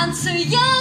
answer yes.